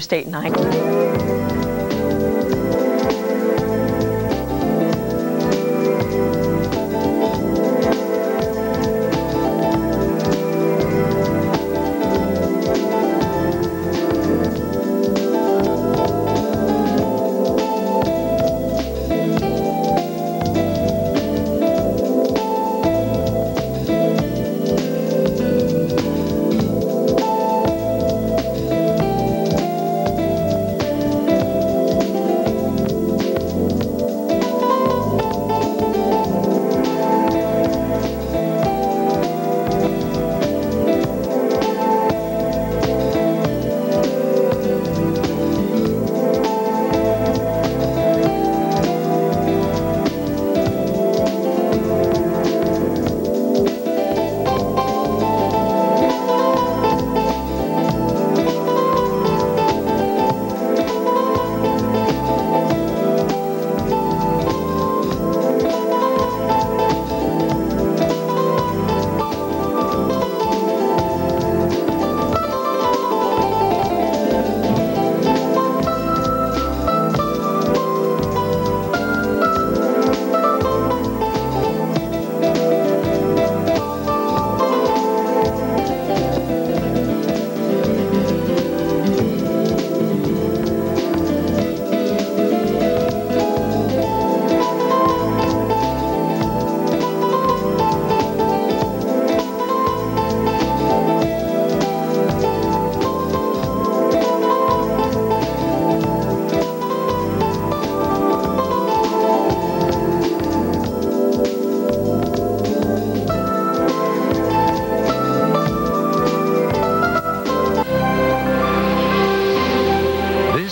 State 9.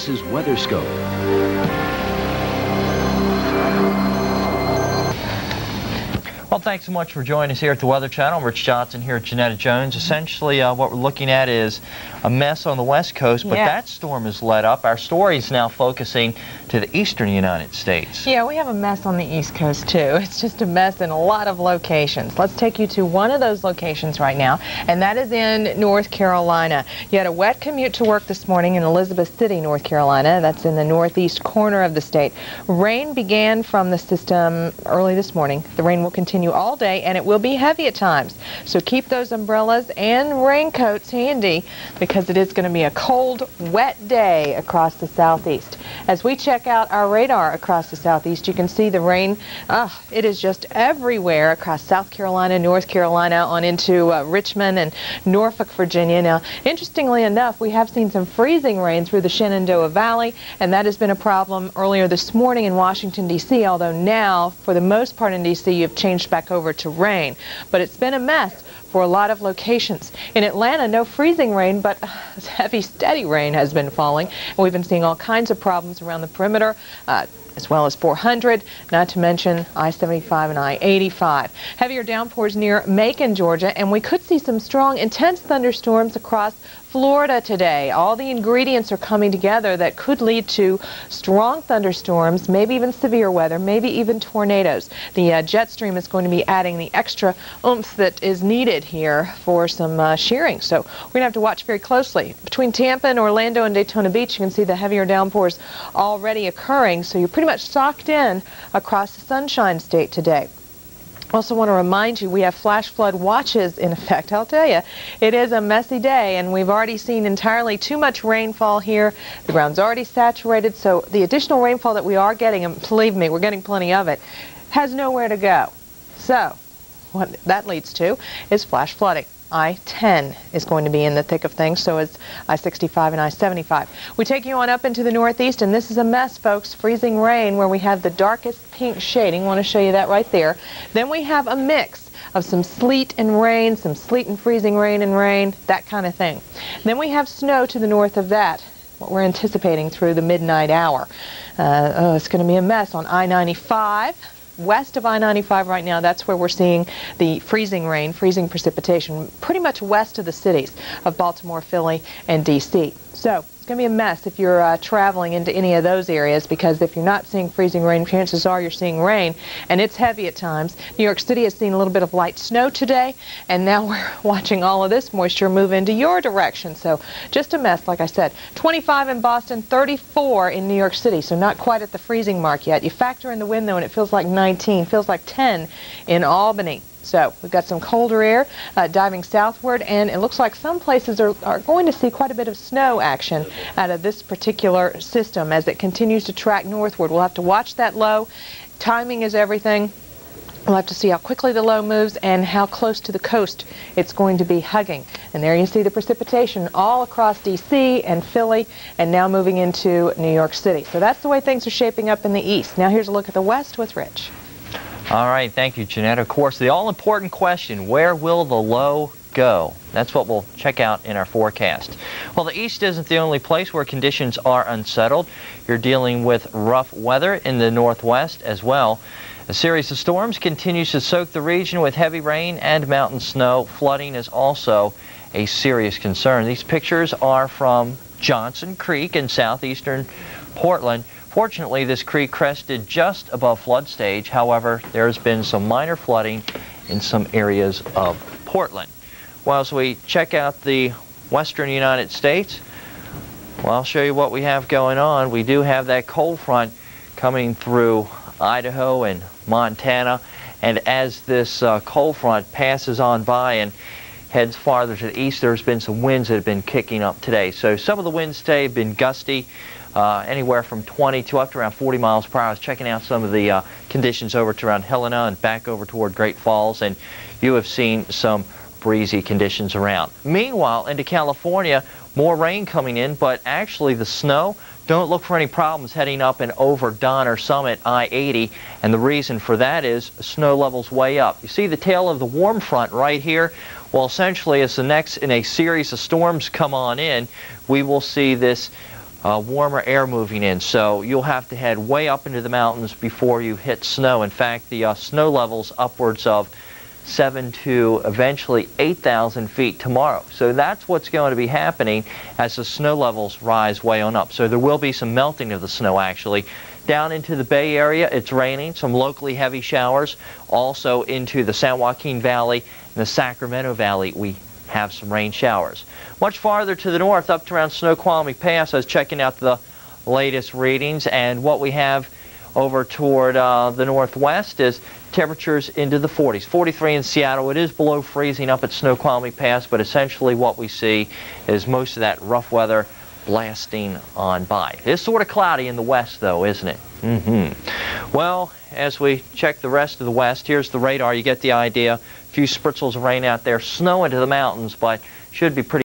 This is Weatherscope. Well, thanks so much for joining us here at the Weather Channel. Rich Johnson here at Jeanetta Jones. Essentially, uh, what we're looking at is a mess on the west coast, but Yeah. that storm is let up. Our story is now focusing to the eastern United States. Yeah, we have a mess on the East Coast too. It's just a mess in a lot of locations. Let's take you to one of those locations right now, and that is in North Carolina. You had a wet commute to work this morning in Elizabeth City, North Carolina. That's in the northeast corner of the state. Rain began from the system early this morning. The rain will continue all day, and it will be heavy at times. So keep those umbrellas and raincoats handy because it is going to be a cold, wet day across the southeast. As we check out our radar across the southeast, you can see the rain. Uh, it is just everywhere across South Carolina, North Carolina, on into uh, Richmond and Norfolk, Virginia. Now, interestingly enough, we have seen some freezing rain through the Shenandoah Valley, and that has been a problem earlier this morning in Washington, D.C., although now, for the most part in D.C., you've changed back over to rain. But it's been a mess for a lot of locations. In Atlanta, no freezing rain, but heavy, steady rain has been falling. And we've been seeing all kinds of problems around the perimeter. Uh, as well as 400, not to mention I-75 and I-85. Heavier downpours near Macon, Georgia, and we could see some strong, intense thunderstorms across Florida today. All the ingredients are coming together that could lead to strong thunderstorms, maybe even severe weather, maybe even tornadoes. The uh, jet stream is going to be adding the extra oomph that is needed here for some uh, shearing. So we're going to have to watch very closely. Between Tampa and Orlando and Daytona Beach, you can see the heavier downpours already occurring. So you're pretty much socked in across the Sunshine State today. Also want to remind you we have flash flood watches in effect. I'll tell you, it is a messy day and we've already seen entirely too much rainfall here. The ground's already saturated, so the additional rainfall that we are getting, and believe me, we're getting plenty of it, has nowhere to go. So, what that leads to is flash flooding. I-10 is going to be in the thick of things, so is I-65 and I-75. We take you on up into the northeast, and this is a mess, folks. Freezing rain where we have the darkest pink shading. want to show you that right there. Then we have a mix of some sleet and rain, some sleet and freezing rain and rain, that kind of thing. Then we have snow to the north of that what we're anticipating through the midnight hour. Uh, oh, it's going to be a mess on I-95 west of I-95 right now, that's where we're seeing the freezing rain, freezing precipitation, pretty much west of the cities of Baltimore, Philly, and D.C. So it's going to be a mess if you're uh, traveling into any of those areas because if you're not seeing freezing rain, chances are you're seeing rain, and it's heavy at times. New York City has seen a little bit of light snow today, and now we're watching all of this moisture move into your direction. So just a mess, like I said. 25 in Boston, 34 in New York City, so not quite at the freezing mark yet. You factor in the wind, though, and it feels like 19, feels like 10 in Albany. So we've got some colder air uh, diving southward, and it looks like some places are, are going to see quite a bit of snow action out of this particular system as it continues to track northward. We'll have to watch that low. Timing is everything. We'll have to see how quickly the low moves and how close to the coast it's going to be hugging. And there you see the precipitation all across D.C. and Philly and now moving into New York City. So that's the way things are shaping up in the east. Now here's a look at the west with Rich. All right, thank you, Jeanette. Of course, the all-important question, where will the low go? That's what we'll check out in our forecast. Well, the east isn't the only place where conditions are unsettled. You're dealing with rough weather in the northwest as well. A series of storms continues to soak the region with heavy rain and mountain snow. Flooding is also a serious concern. These pictures are from Johnson Creek in southeastern Portland. Fortunately, this creek crested just above flood stage. However, there's been some minor flooding in some areas of Portland. Well, as we check out the western United States, well, I'll show you what we have going on. We do have that cold front coming through Idaho and Montana. And as this uh, cold front passes on by and heads farther to the east, there's been some winds that have been kicking up today. So some of the winds today have been gusty uh, anywhere from 20 to up to around 40 miles per hour. I was checking out some of the uh, conditions over to around Helena and back over toward Great Falls, and you have seen some breezy conditions around. Meanwhile, into California, more rain coming in, but actually the snow, don't look for any problems heading up and over Donner Summit I-80, and the reason for that is snow levels way up. You see the tail of the warm front right here? Well, essentially, as the next in a series of storms come on in, we will see this uh, warmer air moving in. So you'll have to head way up into the mountains before you hit snow. In fact, the uh, snow levels upwards of 7 to eventually 8,000 feet tomorrow. So that's what's going to be happening as the snow levels rise way on up. So there will be some melting of the snow actually. Down into the Bay Area, it's raining, some locally heavy showers. Also into the San Joaquin Valley and the Sacramento Valley, we have some rain showers. Much farther to the north, up to around Snoqualmie Pass, I was checking out the latest readings, and what we have over toward uh, the northwest is temperatures into the 40s. 43 in Seattle. It is below freezing up at Snoqualmie Pass, but essentially what we see is most of that rough weather blasting on by. It is sort of cloudy in the west, though, isn't it? Mm-hmm. Well, as we check the rest of the west, here's the radar. You get the idea. Few spritzels of rain out there. Snow into the mountains, but should be pretty